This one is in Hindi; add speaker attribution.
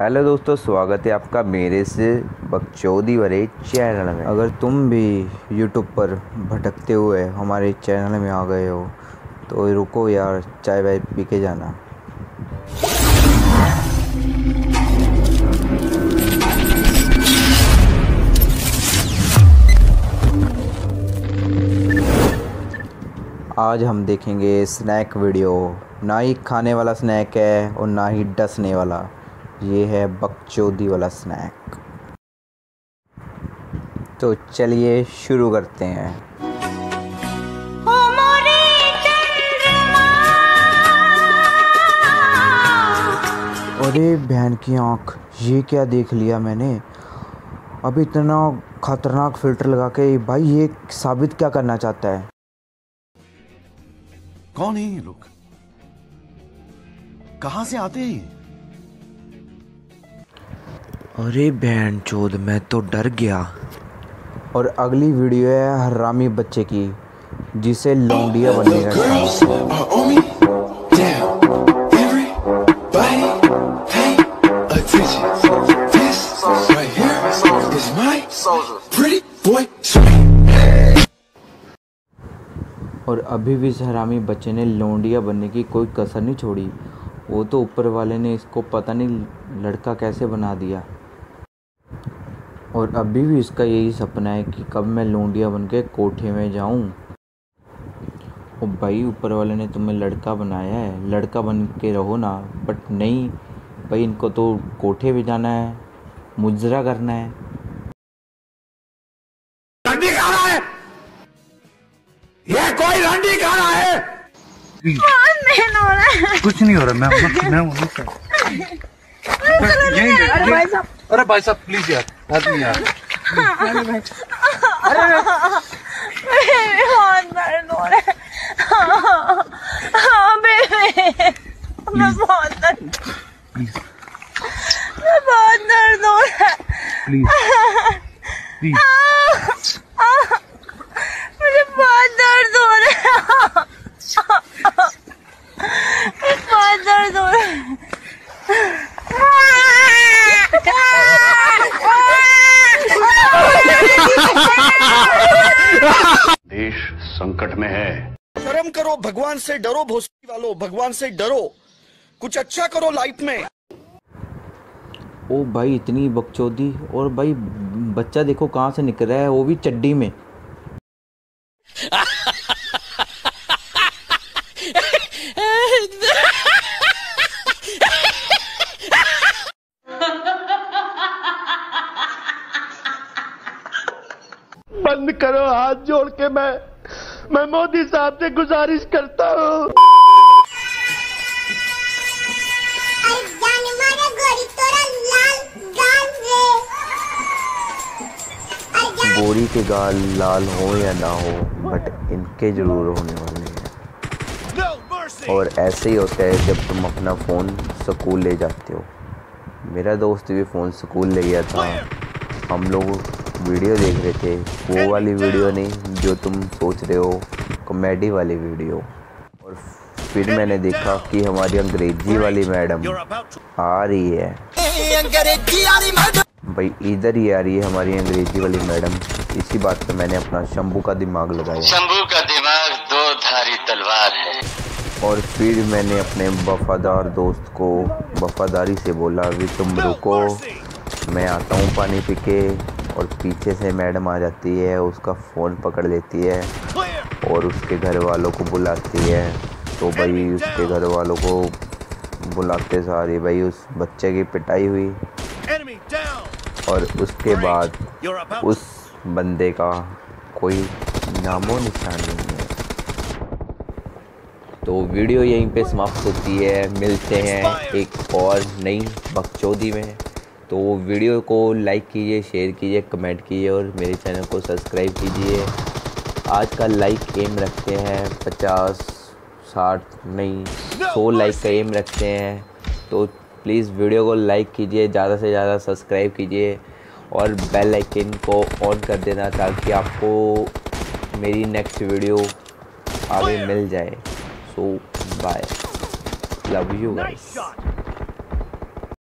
Speaker 1: हेलो दोस्तों, स्वागत है आपका मेरे से बकचौदी भरे चैनल में। अगर तुम भी यूट्यूब पर भटकते हुए हमारे चैनल में आ गए हो तो रुको यार, चाय वाय पी के जाना। आज हम देखेंगे स्नैक वीडियो ना ही खाने वाला स्नैक है और ना ही डसने वाला। ये है बकचोदी वाला स्नैक तो चलिए शुरू करते हैं। अरे बहन की आँख ये क्या देख लिया मैंने? अब इतना खतरनाक फ़िल्टर लगा के भाई ये साबित क्या करना चाहता है?
Speaker 2: कौन है ये लोग? कहाँ से आते हैं?
Speaker 1: अरे बहन चोद मैं तो डर गया। और अगली वीडियो है हरामी बच्चे की जिसे लौंडिया बनने का. और अभी भी इस हरामी बच्चे ने लौंडिया बनने की कोई कसर नहीं छोड़ी। वो तो ऊपर वाले ने इसको पता नहीं लड़का कैसे बना दिया। और अभी भी इसका यही सपना है कि कब मैं लौंडिया बन के कोठे में जाऊँ। और भाई ऊपर वाले ने तुम्हें लड़का बनाया है। लड़का बन के रहो ना बट नहीं भाई इनको तो कोठे में जाना है मुजरा करना है।
Speaker 2: रंडी खा रहा है! ये कोई रंडी खा रहा है
Speaker 3: कुछ नहीं हो रहा मैं मैं मैं अरे भाई साहब। अरे भाई साहब प्लीज़ यार आदमी यार
Speaker 4: बहुत दर्द हो है। हाँ मैं बहुत दर्द मैं बहुत दर्द हो रहा है।
Speaker 3: प्लीज़ प्लीज़
Speaker 4: मुझे बहुत दर्द हो रहा है मुझे बहुत दर्द हो रहा है
Speaker 5: देश संकट में है।
Speaker 2: शर्म करो भगवान से डरो भोसड़ी वालों भगवान से डरो। कुछ अच्छा करो लाइफ में।
Speaker 1: ओ भाई इतनी बकचोदी और भाई बच्चा देखो कहाँ से निकल रहा है वो भी चड्डी में।
Speaker 6: बंद करो हाथ जोड़ के मैं मैं मोदी साहब से गुजारिश करता हूँ।
Speaker 7: जाने मारे गोरी तोरा लाल गाल रे। अरे जाने।
Speaker 1: गोरी के गाल लाल हो या ना हो बट इनके ज़रूर होने वाले हैं। और ऐसे ही होता है जब तुम अपना फ़ोन स्कूल ले जाते हो। मेरा दोस्त भी फ़ोन स्कूल ले गया था। हम लोग वीडियो देख रहे थे। वो वाली वीडियो नहीं जो तुम सोच रहे हो कॉमेडी वाली वीडियो। और फिर मैंने देखा कि हमारी अंग्रेज़ी वाली मैडम आ रही है। भाई इधर ही आ रही है हमारी अंग्रेज़ी वाली मैडम। इसी बात पे मैंने अपना शंभू का दिमाग लगाया।
Speaker 5: शंभू का दिमाग दो धारी तलवार है।
Speaker 1: और फिर मैंने अपने वफादार दोस्त को वफादारी से बोला कि तुम रुको मैं आता हूँ पानी पी के। और पीछे से मैडम आ जाती है उसका फ़ोन पकड़ लेती है और उसके घर वालों को बुलाती है। तो भाई उसके घर वालों को बुलाते सारे भाई उस बच्चे की पिटाई हुई और उसके बाद उस बंदे का कोई नामो निशान नहीं है। तो वीडियो यहीं पे समाप्त होती है। मिलते हैं एक और नई बकचोदी में। तो वीडियो को लाइक कीजिए, शेयर कीजिए, कमेंट कीजिए और मेरे चैनल को सब्सक्राइब कीजिए। आज का लाइक एम रखते हैं, पचास, साठ, नहीं, सौ लाइक का एम रखते हैं। तो प्लीज़ वीडियो को लाइक कीजिए, ज़्यादा से ज़्यादा सब्सक्राइब कीजिए और बेल आइकन को ऑन कर देना ताकि आपको मेरी नेक्स्ट वीडियो आगे मिल जाए। So bye love you guys